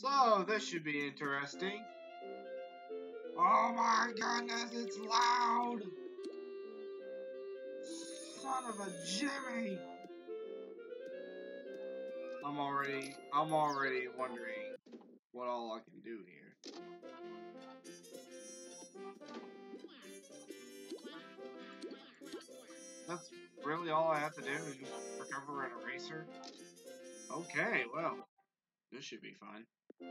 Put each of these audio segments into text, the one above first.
So, this should be interesting. Oh my goodness, it's loud! Son of a Jimmy! I'm already, I'm already wondering what all I can do here. That's really all I have to do is recover an eraser? Okay, well, this should be fun. Oh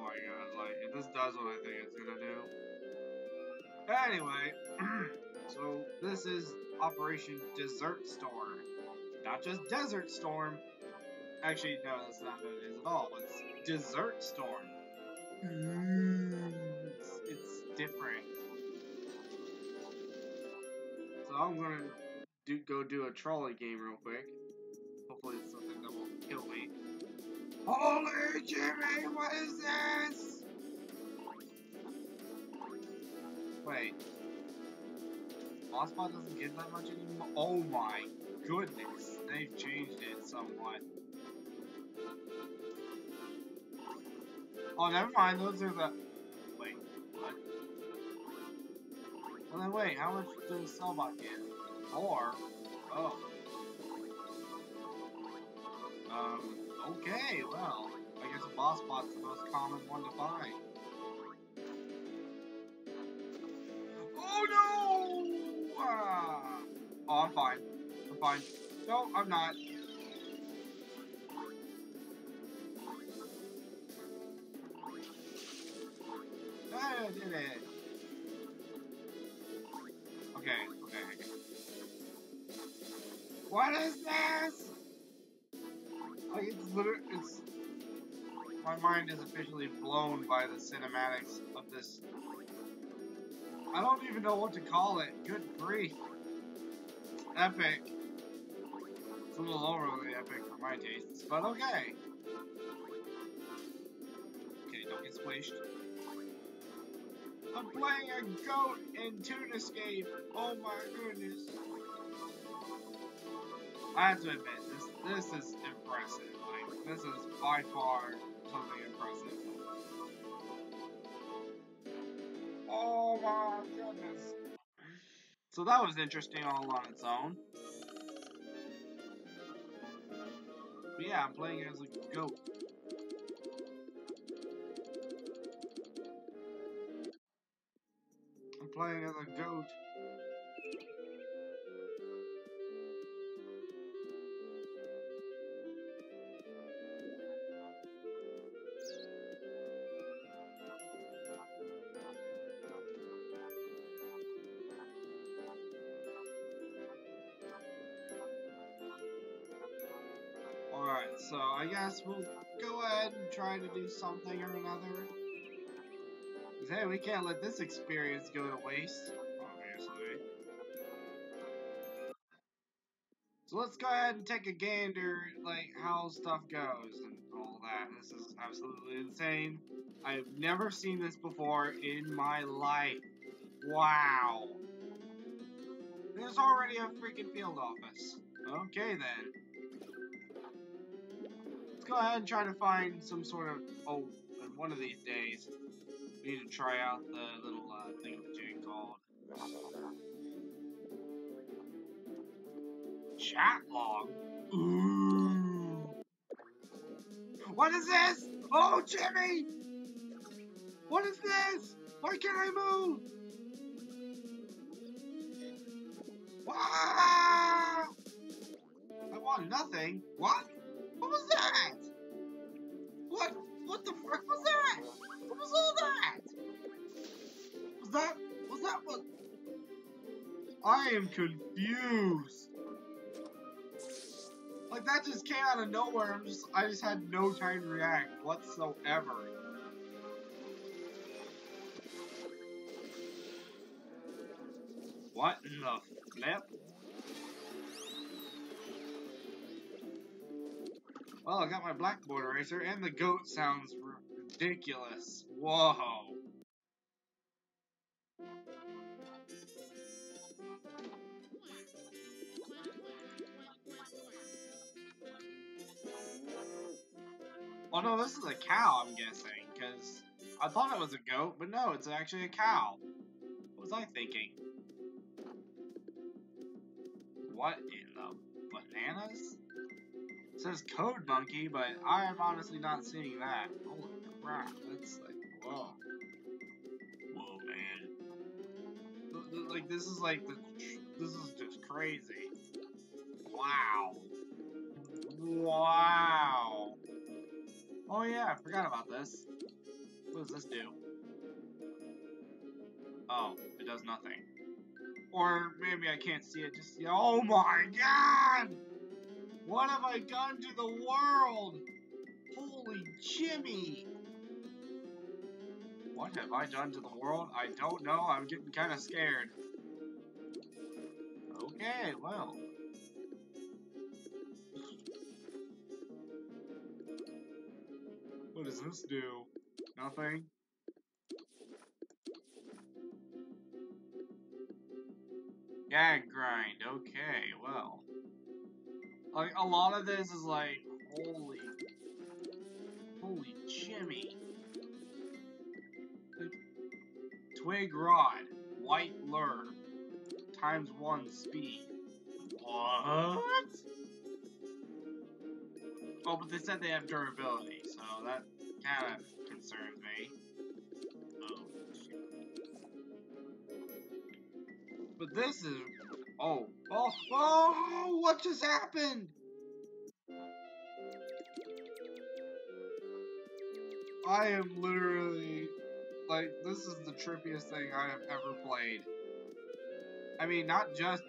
my god, like, if this does what I think it's gonna do. Anyway, so this is Operation Dessert Storm. Not just Desert Storm. Actually, no, that's not what it is at all. It's Dessert Storm. Mm. It's, it's different. So I'm gonna do go do a trolley game real quick. Hopefully it's something that won't kill me. Holy Jimmy, what is this? Wait. Bossbot doesn't get that much anymore? Oh my goodness. They've changed it somewhat. Oh, never mind. Those are the... Wait, what? Well then wait, how much does Sellbot get? Four? Oh. Um, okay, well, I guess a boss bot's the most common one to find. Oh no! Ah. Oh, I'm fine. I'm fine. No, I'm not. I did it. Okay, okay. What is this? Like, it's literally, it's... My mind is officially blown by the cinematics of this. I don't even know what to call it. Good grief. Epic. It's a little overly epic for my tastes, but okay. Okay, don't get squished. I'm playing a goat in Toon Escape. Oh my goodness. I have to admit, this this is impressive. Like, this is by far something impressive. Oh my goodness. So that was interesting all on its own. But yeah, I'm playing as a goat. I'm playing as a goat. So I guess we'll go ahead and try to do something or another. Because, hey, we can't let this experience go to waste, obviously. So let's go ahead and take a gander, like, how stuff goes and all that. This is absolutely insane. I've never seen this before in my life. Wow. There's already a freaking field office. Okay, then. Go ahead and try to find some sort of... Oh, one of these days, we need to try out the little uh, thing called chat log. Ooh. What is this? Oh, Jimmy! What is this? Why can't I move? Ah! I want nothing. What? What was that? I am confused. Like that just came out of nowhere. I'm just, I just had no time to react whatsoever. What in the flip? Well, I got my blackboard eraser, and the goat sounds ridiculous. Whoa. Oh no, this is a cow, I'm guessing, because I thought it was a goat, but no, it's actually a cow. What was I thinking? What in the bananas? It says code monkey, but I am honestly not seeing that. Holy crap, that's like, whoa. Whoa, man. Like, this is like, the, this is just crazy. Wow. Oh, yeah, I forgot about this. What does this do? Oh, it does nothing. Or maybe I can't see it just yet. Oh my god! What have I done to the world? Holy Jimmy! What have I done to the world? I don't know. I'm getting kind of scared. Okay, well. What does this do? Nothing? Gag grind. Okay, well. Like, a lot of this is like, holy, holy Jimmy. Twig rod, white lure, times one speed. What? Oh, but they said they have durability, so that kind of concerns me. Oh, But this is Oh, oh, oh, what just happened? I am literally, like, this is the trippiest thing I have ever played. I mean, not just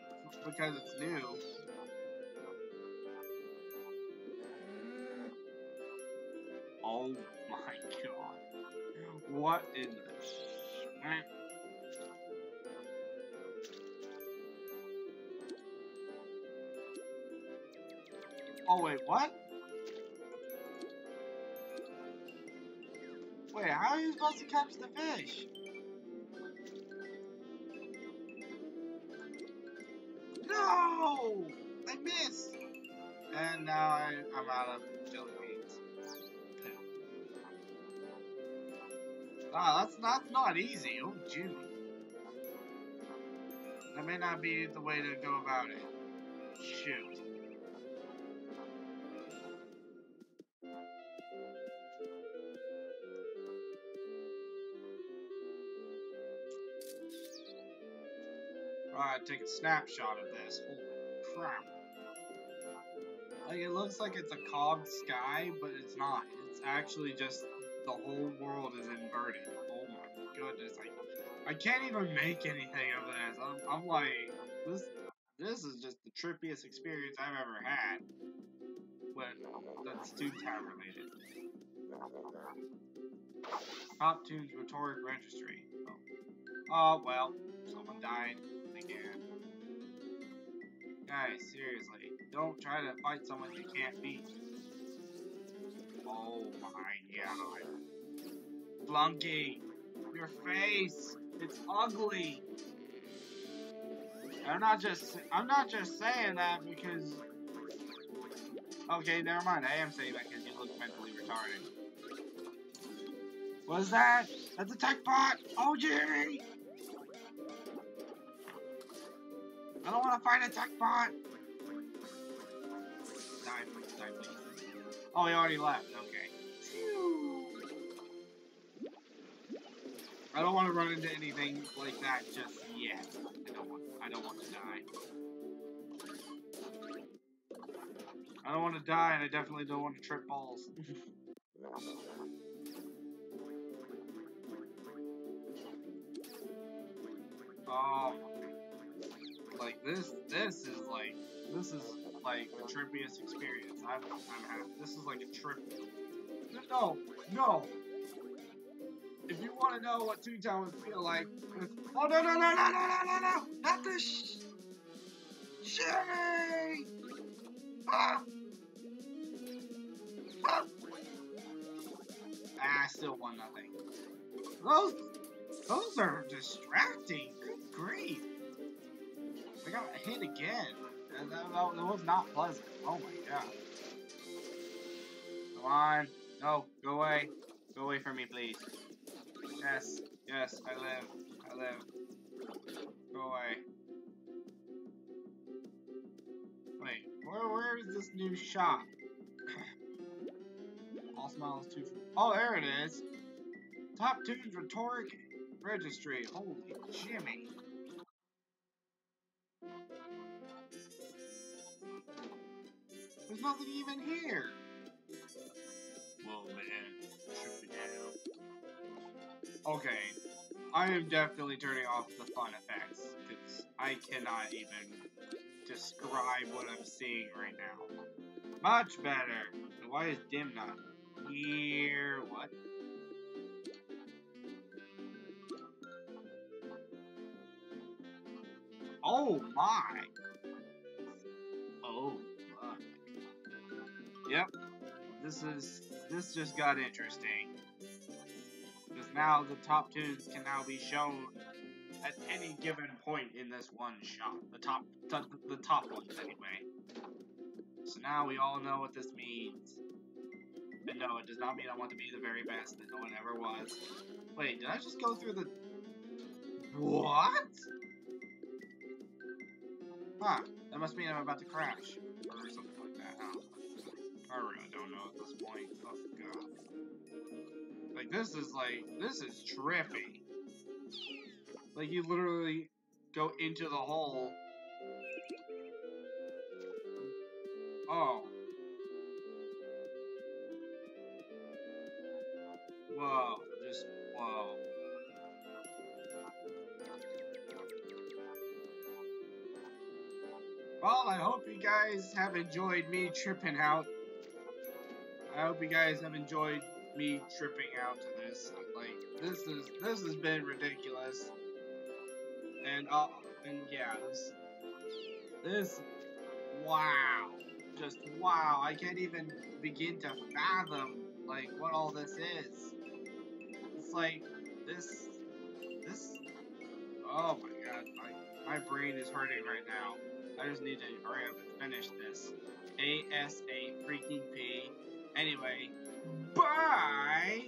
because it's new. Oh my god. What in the... Oh, wait, what? Wait, how are you supposed to catch the fish? No! I missed! And now I, I'm out of jelly beans. Ah, that's not, not easy. Oh, Jimmy. That may not be the way to go about it. Shoot. Alright, take a snapshot of this. Holy crap. Like, it looks like it's a cogged sky, but it's not. It's actually just the whole world is inverted. Oh my goodness. I, I can't even make anything of this. I'm, I'm like, this this is just the trippiest experience I've ever had. But that's Toontown related. Top Tunes Rhetoric Registry. Oh. oh, well, someone died again. Guys, seriously, don't try to fight someone you can't beat. Oh my god. Flunky, your face, it's ugly. I'm not just, I'm not just saying that because, okay, never mind, I am saying that because you look mentally retarded. What's that? That's a tech bot! Oh, Jimmy! I don't want to fight a tech bot! Oh, he already left. Okay. I don't want to run into anything like that just yet. I don't want. I don't want to die. I don't want to die, and I definitely don't want to trip balls. oh this this is like this is like the trippiest experience I've, had. This is like a trip. No, no. If you want to know what Toontown would feel like, oh no no no no no no no no, not this. Shimmy! Ah! Ah! ah, still one nothing. Those, those are distracting. Good grief. I got hit again. That, that, that was not pleasant. Oh my god. Come on. No, go away. Go away from me, please. Yes, yes, I live. I live. Go away. Wait, where, where is this new shop? All smiles too. Oh, there it is. Top Tunes Rhetoric Registry. Holy Jimmy. Nothing even here. Whoa, man. Shoot me down. Okay. I am definitely turning off the fun effects, because I cannot even describe what I'm seeing right now. Much better. Why is dim not here? What? Oh my! Yep. This is this just got interesting. Because now the top tunes can now be shown at any given point in this one shot. The top the, top ones anyway. So now we all know what this means. And no, it does not mean I want to be the very best that no one ever was. Wait, did I just go through the... What? Huh, that must mean I'm about to crash. Or something I really don't know at this point. Oh, God. Like, this is like, this is trippy. Like, you literally go into the hole. Oh. Whoa, just, whoa. Well, I hope you guys have enjoyed me tripping out. I hope you guys have enjoyed me tripping out to this. Like, this is, this has been ridiculous. And, uh, and yeah, this, this, wow. Just, wow, I can't even begin to fathom, like, what all this is. It's like, this, this, oh my god, my, my brain is hurting right now. I just need to hurry up and finish this. A-S-A freaking P. Anyway, bye!